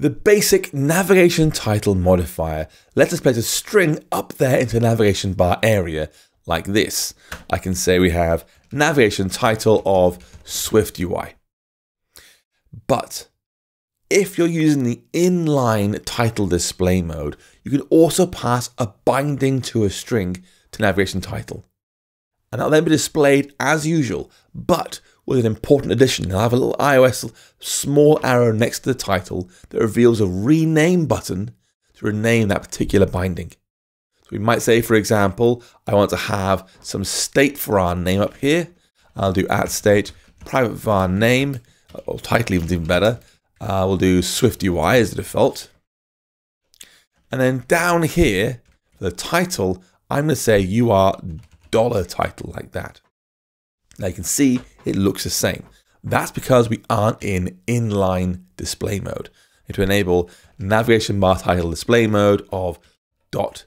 The basic navigation title modifier lets us place a string up there into the navigation bar area like this. I can say we have navigation title of Swift UI. But if you're using the inline title display mode, you can also pass a binding to a string to navigation title. And that'll then be displayed as usual, but with an important addition. I'll have a little iOS small arrow next to the title that reveals a rename button to rename that particular binding. So we might say, for example, I want to have some state for our name up here. I'll do at state, private var name, or title even better. Uh, we'll do Swift UI as the default. And then down here, for the title, I'm going to say you are dollar title like that. Now you can see it looks the same. That's because we aren't in inline display mode. And to enable navigation bar title display mode of dot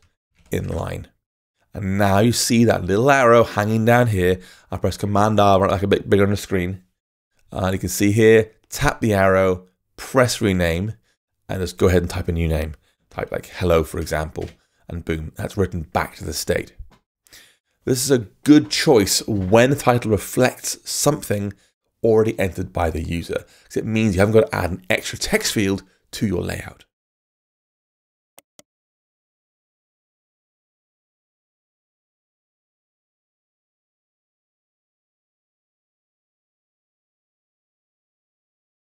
inline. And now you see that little arrow hanging down here. I press Command R, like a bit bigger on the screen. And you can see here, tap the arrow, press rename, and just go ahead and type a new name. Type like hello, for example, and boom, that's written back to the state. This is a good choice when the title reflects something already entered by the user, because it means you haven't got to add an extra text field to your layout.